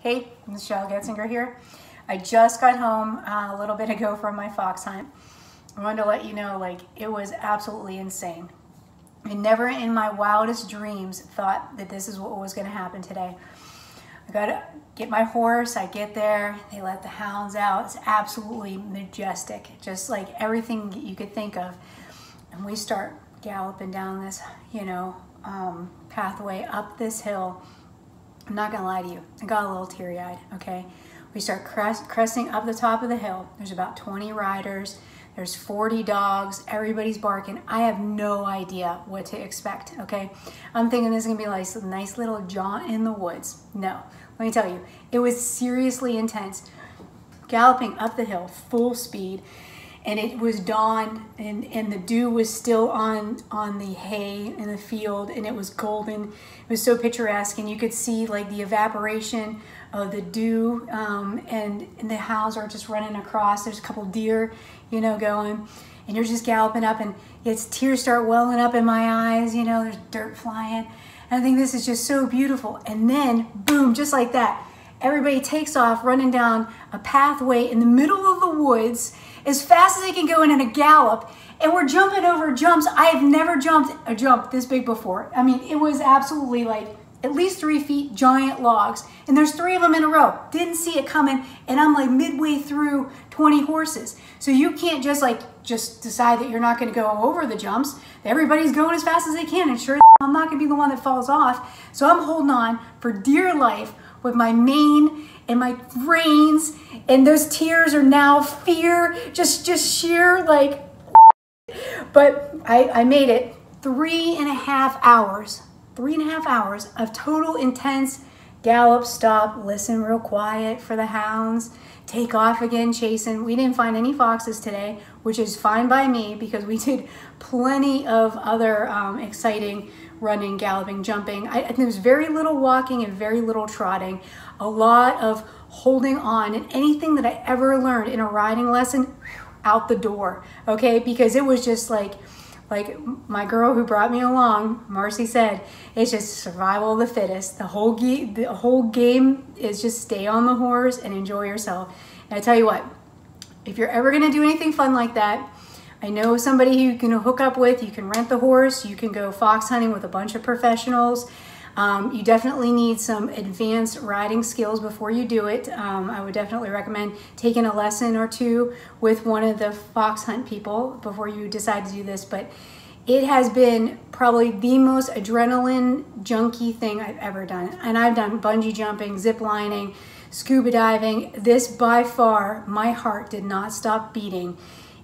Hey, Michelle Goetzinger here. I just got home uh, a little bit ago from my fox hunt. I wanted to let you know, like, it was absolutely insane. I never in my wildest dreams thought that this is what was going to happen today. I got to get my horse. I get there. They let the hounds out. It's absolutely majestic, just like everything you could think of. And we start galloping down this, you know, um, pathway up this hill. I'm not gonna lie to you, I got a little teary eyed, okay? We start crest, cresting up the top of the hill. There's about 20 riders, there's 40 dogs, everybody's barking. I have no idea what to expect, okay? I'm thinking this is gonna be like a nice little jaunt in the woods. No, let me tell you, it was seriously intense. Galloping up the hill, full speed, and it was dawn and, and the dew was still on on the hay in the field and it was golden. It was so picturesque and you could see like the evaporation of the dew um, and, and the hounds are just running across. There's a couple deer you know going and you're just galloping up and it's tears start welling up in my eyes you know there's dirt flying. And i think this is just so beautiful. And then boom just like that everybody takes off running down a pathway in the middle of the woods as fast as they can go in in a gallop. And we're jumping over jumps. I have never jumped uh, a jump this big before. I mean, it was absolutely like at least three feet, giant logs. And there's three of them in a row. Didn't see it coming. And I'm like midway through 20 horses. So you can't just like, just decide that you're not going to go over the jumps. Everybody's going as fast as they can. And sure, I'm not going to be the one that falls off. So I'm holding on for dear life with my mane and my reins and those tears are now fear just just sheer like but I, I made it three and a half hours three and a half hours of total intense gallop stop listen real quiet for the hounds take off again chasing we didn't find any foxes today which is fine by me because we did plenty of other um, exciting running, galloping, jumping. I, I, there's very little walking and very little trotting. A lot of holding on and anything that I ever learned in a riding lesson, out the door, okay? Because it was just like, like my girl who brought me along, Marcie said, it's just survival of the fittest. The whole, the whole game is just stay on the horse and enjoy yourself. And I tell you what, if you're ever gonna do anything fun like that, I know somebody you can hook up with. You can rent the horse. You can go fox hunting with a bunch of professionals. Um, you definitely need some advanced riding skills before you do it. Um, I would definitely recommend taking a lesson or two with one of the fox hunt people before you decide to do this. But it has been probably the most adrenaline junky thing I've ever done. And I've done bungee jumping, zip lining, scuba diving. This by far, my heart did not stop beating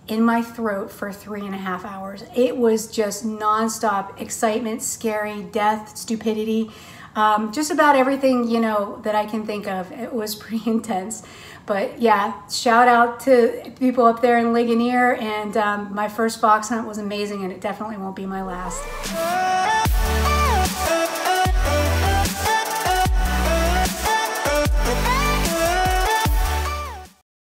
in my throat for three and a half hours. It was just nonstop excitement, scary, death, stupidity, um, just about everything, you know, that I can think of. It was pretty intense. But yeah, shout out to people up there in Ligonier. And um, my first fox hunt was amazing, and it definitely won't be my last.